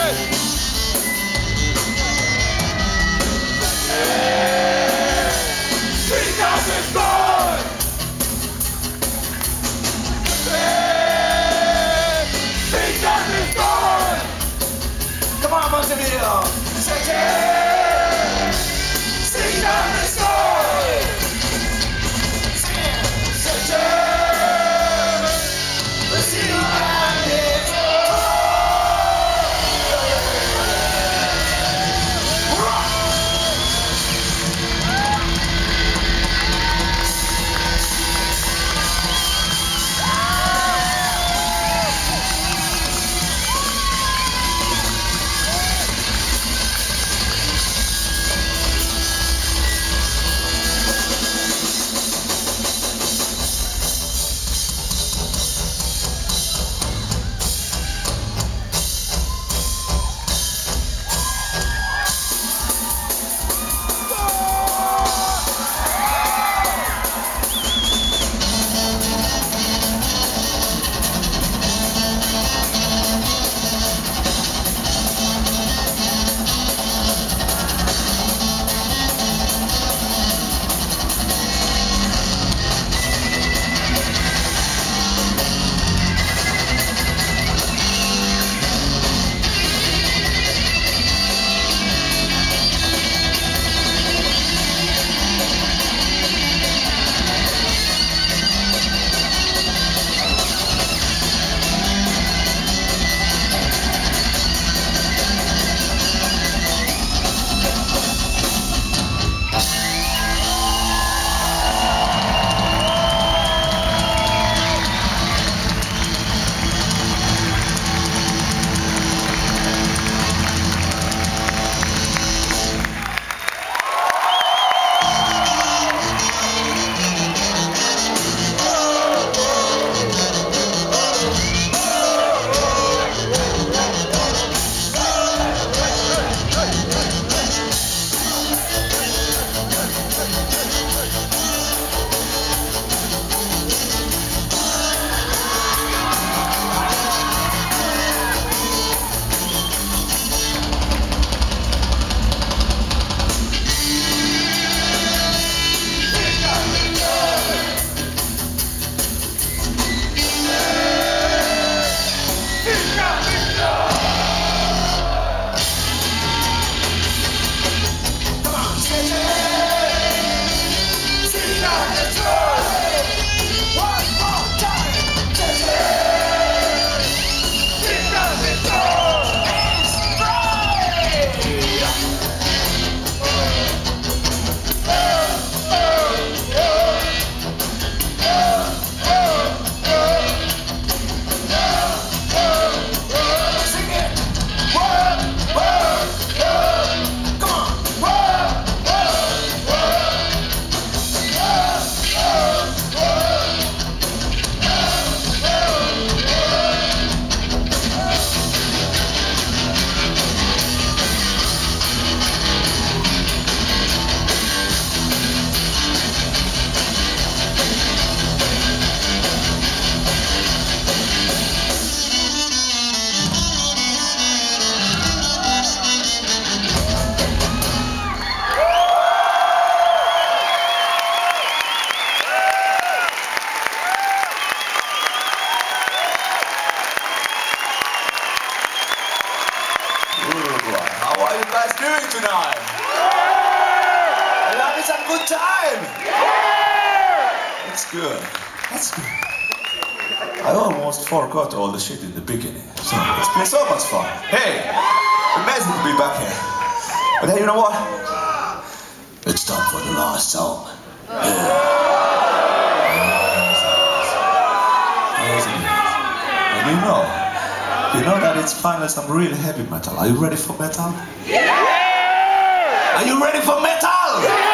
Good. Good time? That's good. That's good. I almost forgot all the shit in the beginning. So it's been so much fun. Hey, amazing to be back here. But hey, you know what? It's time for the last song. Yeah. Yes, it is. And you know, you know that it's finally some really heavy metal. Are you ready for metal? Yeah! Are you ready for metal?